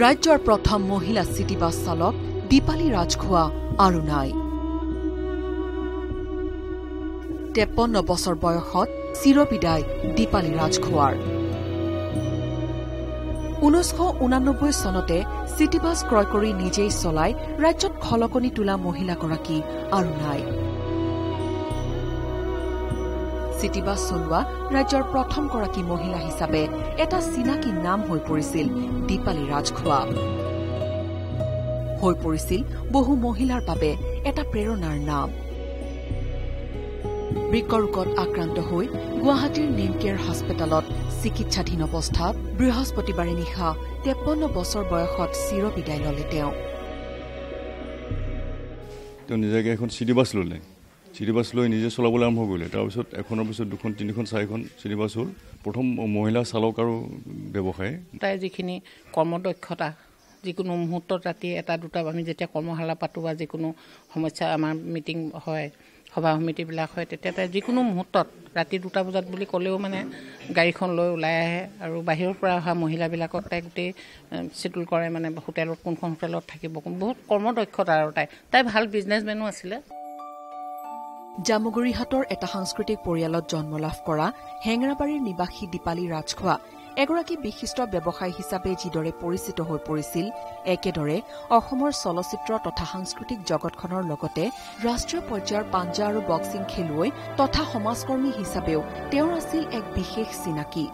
ৰাজ্যৰ প্ৰথম মহিলা চিটি বাছ চালক দীপালী ৰাজখোৱা আৰু নাই। তেপন্ন বছৰ বয়সত চিৰবিদায় দীপালী ৰাজখোৱাৰ। ঊনৈছশ ঊনানব্বৈ চনতে চিটি বাছ ক্ৰয় কৰি নিজেই চলাই ৰাজ্যত খলকনি তোলা মহিলাগৰাকী আৰু নাই। চিটি বাছ চলোৱা ৰাজ্যৰ প্ৰথমগৰাকী মহিলা হিচাপে এটা চিনাকি নাম হৈ পৰিছিল দীপালী ৰাজখোৱা। হৈ পৰিছিল বহু মহিলাৰ বাবে এটা প্ৰেৰণাৰ নাম। বৃক্কৰোগত আক্ৰান্ত হৈ গুৱাহাটীৰ নেমকেয়াৰ হাস্পতালত চিকিৎসাধীন অৱস্থাত বৃহস্পতিবাৰে নিশা তেপন্ন বছৰ বয়সত চিৰবিদায় ললে তেওঁ। তেওঁ নিজাকৈ এখন চিটি বাছ ল'লে। চিটি বাছ লৈ নিজে চলাবলৈ আৰম্ভ কৰিলে। তাৰপিছত এখনৰ পিছত দুখন তিনিখন চাৰিখন চিটি বাছ হ'ল। প্ৰথম মহিলা চালক আৰু ব্যৱসায়। তাইৰ যিখিনি কৰ্মদক্ষতা যিকোনো মুহূৰ্তত ৰাতি এটা দুটা আমি যেতিয়া কৰ্মশালা পাতোঁ বা যিকোনো সমস্যা আমাৰ মিটিং হয় সভা সমিতিবিলাক হয় তেতিয়া তাই যিকোনো মুহূৰ্তত ৰাতি দুটা বজাত বুলি ক'লেও মানে গাড়ীখন লৈ ওলাই আহে আৰু বাহিৰৰ পৰা অহা মহিলাবিলাকক তাই গোটেই চিটুল কৰে মানে হোটেলত কোনখন হোটেলত থাকিব বহুত কৰ্মদক্ষতা আৰু তাই। তাই ভাল বিজনেছমেনো আছিলে। জামুগুৰিহাটৰ এটা সাংস্কৃতিক পৰিয়ালত জন্ম লাভ কৰা হেঙেৰাবাৰীৰ নিবাসী দীপালী ৰাজখোৱা এগৰাকী বিশিষ্ট ব্যৱসায়ী হিচাপে যিদৰে পৰিচিত হৈ পৰিছিল একেদৰে অসমৰ চলচ্চিত্ৰ তথা সাংস্কৃতিক জগতখনৰ লগতে ৰাষ্ট্ৰীয় পৰ্যায়ৰ পাঞ্জা আৰু বক্সিং খেলুৱৈ তথা সমাজকৰ্মী হিচাপেও তেওঁৰ আছিল এক বিশেষ চিনাকি।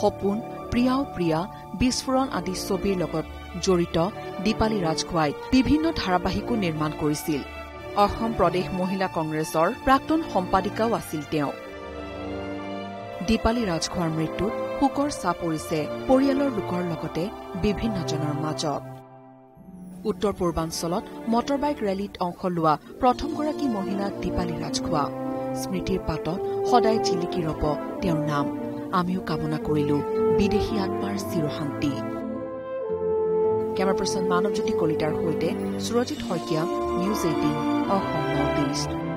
সপোন প্ৰিয়াও প্ৰিয়া বিস্ফোৰণ আদি ছবিৰ লগত জড়িত দীপালী ৰাজখোৱাই বিভিন্ন ধাৰাবাহিকো নিৰ্মাণ কৰিছিল। অসম প্ৰদেশ মহিলা কংগ্ৰেছৰ প্ৰাক্তন সম্পাদিকাও আছিল তেওঁ। দীপালী ৰাজখোৱাৰ মৃত্যুত শোকৰ চাপ পৰিছে পৰিয়ালৰ লোকৰ লগতে বিভিন্নজনৰ মাজত। উত্তৰ পূৰ্বাঞ্চলত মটৰ বাইক ৰেলীত অংশ লোৱা প্ৰথমগৰাকী মহিলা দীপালী ৰাজখোৱা। স্মৃতিৰ পাতত সদায় জিলিকি ৰব তেওঁৰ নাম। আমিও কামনা কৰিলো বিদেশী আত্মাৰ চিৰশান্তি। কেমেৰা পাৰ্চন মানৱজ্যোতি কলিতাৰ সৈতে Surajit Saikia news eighteen Assam North East.